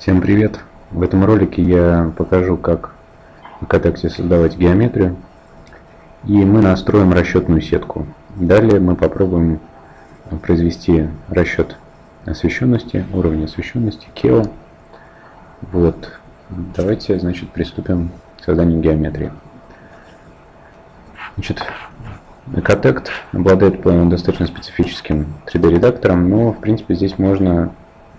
Всем привет! В этом ролике я покажу, как в Катексе создавать геометрию. И мы настроим расчетную сетку. Далее мы попробуем произвести расчет освещенности, уровня освещенности, KEO. Вот. Давайте, значит, приступим к созданию геометрии. Значит, Ecotect обладает достаточно специфическим 3D-редактором, но, в принципе, здесь можно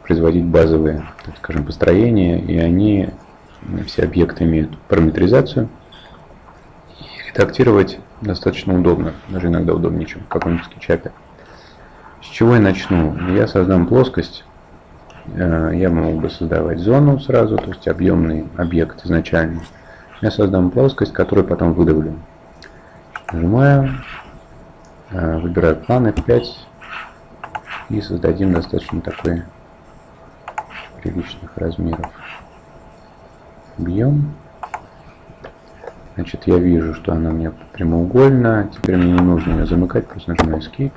производить базовые, так скажем, построения, и они, все объекты имеют параметризацию, и редактировать достаточно удобно, даже иногда удобнее, чем в каком-нибудь скетчапе. С чего я начну? Я создам плоскость, э, я мог бы создавать зону сразу, то есть объемный объект изначально. Я создам плоскость, которую потом выдавлю. Нажимаю, э, выбираю план F5 и создадим достаточно такой приличных размеров объем. Значит, я вижу, что она у меня прямоугольна. Теперь мне не нужно ее замыкать, просто нажимаю Escape.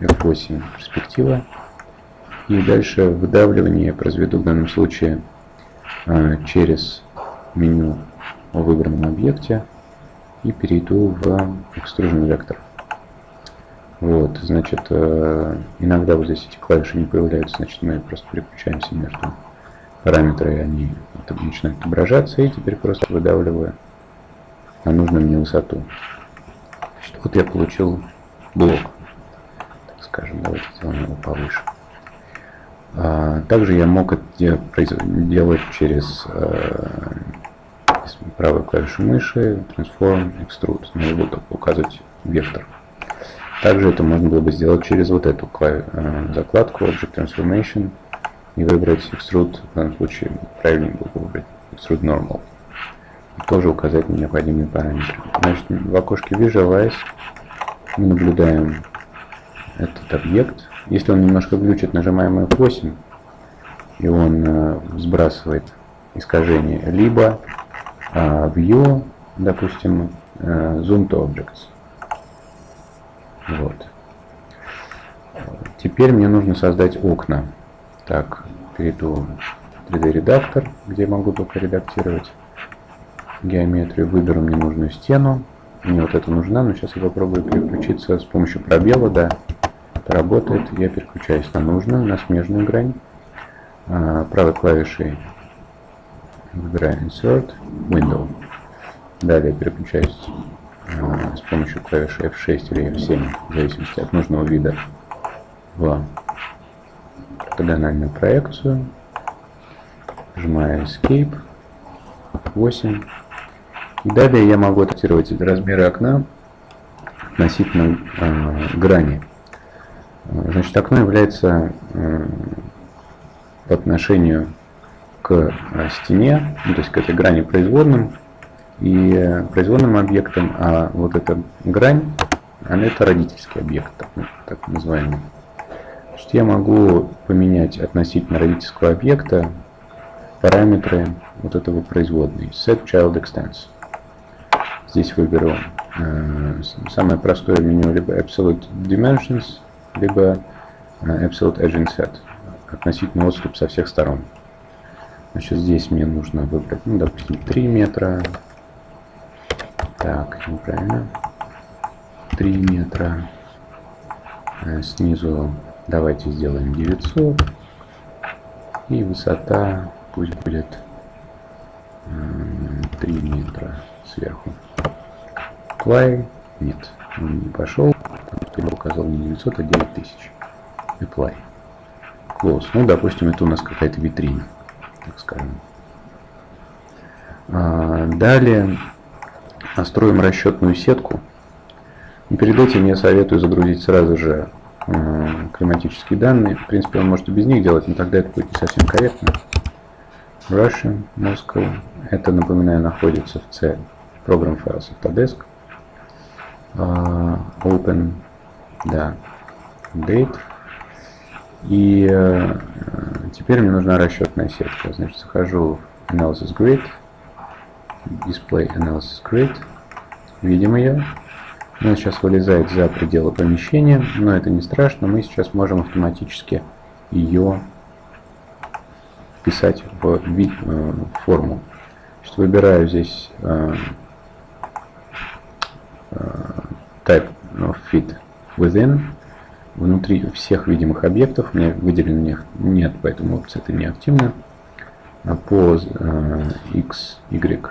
F8 перспектива. И дальше выдавливание я произведу в данном случае э, через меню о выбранном объекте и перейду в Extrusion Vector. Вот, значит, э, иногда вот здесь эти клавиши не появляются, значит, мы просто переключаемся между параметрами, они начинают отображаться, и теперь просто выдавливаю на нужную мне высоту. Значит, вот я получил блок, так скажем, давайте сделаем его повыше. А, также я мог это делать через э, правую клавишу мыши, Transform, Extrude, но я буду указывать вектор. Также это можно было бы сделать через вот эту э, закладку Object Transformation и выбрать Extrude, в данном случае правильнее было бы выбрать Extrude Normal. И тоже указать необходимые параметры. Значит, в окошке Visualize мы наблюдаем этот объект. Если он немножко глючит, нажимаем F8, и он э, сбрасывает искажение, либо э, View, допустим, э, Zoom to Objects. Вот. Теперь мне нужно создать окна. Так, перейду в 3D редактор, где могу только редактировать геометрию. Выберу мне нужную стену. Мне вот это нужна, но сейчас я попробую переключиться с помощью пробела, да, это работает. Я переключаюсь на нужную, на смежную грань. А, правой клавишей выбираю Insert, Window. Далее переключаюсь с помощью клавиши F6 или F7, в зависимости от нужного вида, в ортогональную проекцию. Нажимаю Escape, 8. И далее я могу адаптировать размеры окна относительно э, грани. Значит, окно является э, по отношению к э, стене, ну, то есть к этой грани производным, и производным объектом, а вот эта грань, она это родительский объект, так, так называемый. Значит, я могу поменять относительно родительского объекта параметры вот этого производной. Set Child Extents. Здесь выберу э, самое простое меню либо Absolute Dimensions, либо э, Absolute Edge Inset. Относительно отступ со всех сторон. Значит, здесь мне нужно выбрать, ну, допустим, 3 метра, так, неправильно. 3 метра. Э, снизу давайте сделаем 900. И высота пусть будет 3 метра сверху. Apply. Нет, он не пошел, я указал не 900, а 9000. Apply. Close. Ну, допустим, это у нас какая-то витрина, так скажем. А, далее настроим расчетную сетку. И перед этим я советую загрузить сразу же климатические данные. В принципе, он может и без них делать, но тогда это будет не совсем корректно. Russian, Moscow. Это, напоминаю, находится в C Program Files Autodesk. Uh, open, да, Date. И uh, теперь мне нужна расчетная сетка. Значит, захожу в Analysis Grid, Display Analysis Grid. Видим ее. Она сейчас вылезает за пределы помещения, но это не страшно. Мы сейчас можем автоматически ее вписать в вид, э, форму. Значит, выбираю здесь э, type of fit within. Внутри всех видимых объектов, у меня выделенных нет, поэтому опция это не активна. По x, y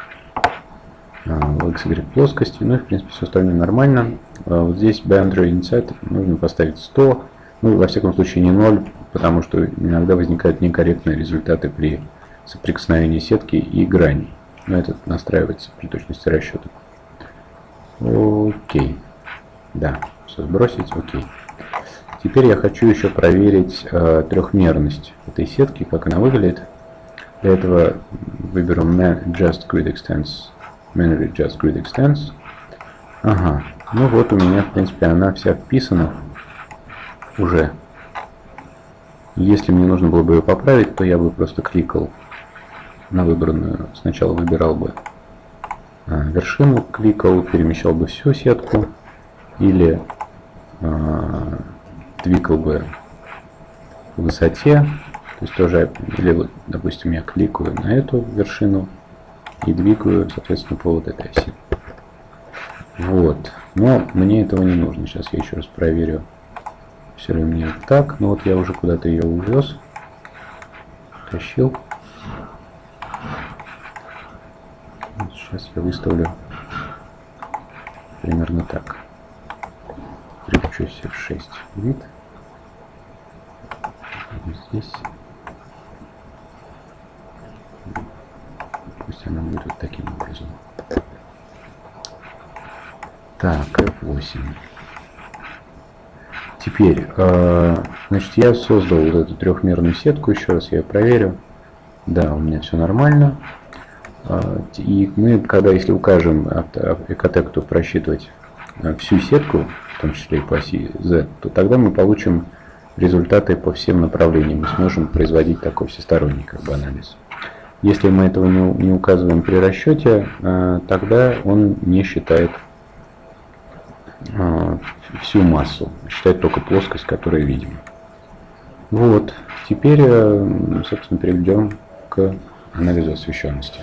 в XY плоскости, ну и в принципе все остальное нормально. Вот здесь boundary inside нужно поставить 100, ну, во всяком случае, не 0, потому что иногда возникают некорректные результаты при соприкосновении сетки и грани. Но это настраивается при точности расчета. Окей. Да, все сбросить, окей. Теперь я хочу еще проверить э, трехмерность этой сетки, как она выглядит. Для этого выберу Just Grid Extends, Manually Just Grid Extends. Ага, ну вот у меня, в принципе, она вся вписана уже. Если мне нужно было бы ее поправить, то я бы просто кликал на выбранную. Сначала выбирал бы а, вершину, кликал, перемещал бы всю сетку или а, двигал бы в высоте. То есть тоже, или вот, допустим, я кликаю на эту вершину и двигаю, соответственно, по вот этой оси. Вот. Но мне этого не нужно. Сейчас я еще раз проверю все ли у меня так. Ну вот я уже куда-то ее увез. Тащил. Вот сейчас я выставлю примерно так. Припчусь в 6 вид. здесь. Пусть она будет вот таким образом. Так, F8. Теперь, э, значит, я создал вот эту трехмерную сетку, еще раз я проверю. Да, у меня все нормально. Э, и мы, когда, если укажем экотекту просчитывать э, всю сетку, в том числе и по оси Z, то тогда мы получим результаты по всем направлениям. Мы сможем производить такой всесторонний как бы, анализ. Если мы этого не, не указываем при расчете, тогда он не считает а, всю массу, считать только плоскость, которая видим. Вот, теперь, э, собственно, перейдем к анализу освещенности.